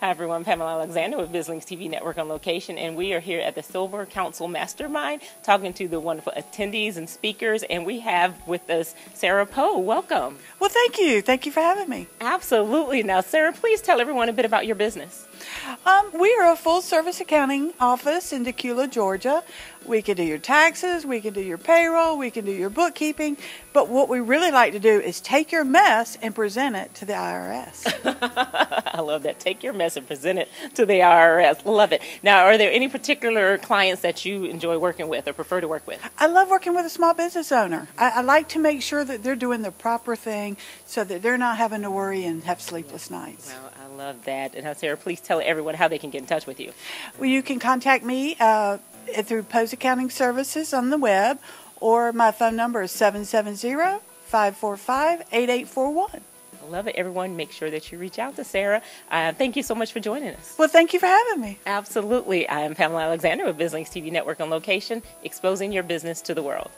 Hi, everyone. Pamela Alexander with BizLynks TV Network on location, and we are here at the Silver Council Mastermind talking to the wonderful attendees and speakers. And we have with us Sarah Poe. Welcome. Well, thank you. Thank you for having me. Absolutely. Now, Sarah, please tell everyone a bit about your business. Um, we are a full service accounting office in Dacula, Georgia. We can do your taxes, we can do your payroll, we can do your bookkeeping, but what we really like to do is take your mess and present it to the IRS. I love that. Take your mess and present it to the IRS. Love it. Now, are there any particular clients that you enjoy working with or prefer to work with? I love working with a small business owner. I, I like to make sure that they're doing the proper thing so that they're not having to worry and have sleepless nights. Well, love that. And Sarah, please tell everyone how they can get in touch with you. Well, you can contact me uh, through Poe's Accounting Services on the web, or my phone number is 770 545 8841. Love it, everyone. Make sure that you reach out to Sarah. Uh, thank you so much for joining us. Well, thank you for having me. Absolutely. I am Pamela Alexander with BizLynks TV Network on location, exposing your business to the world.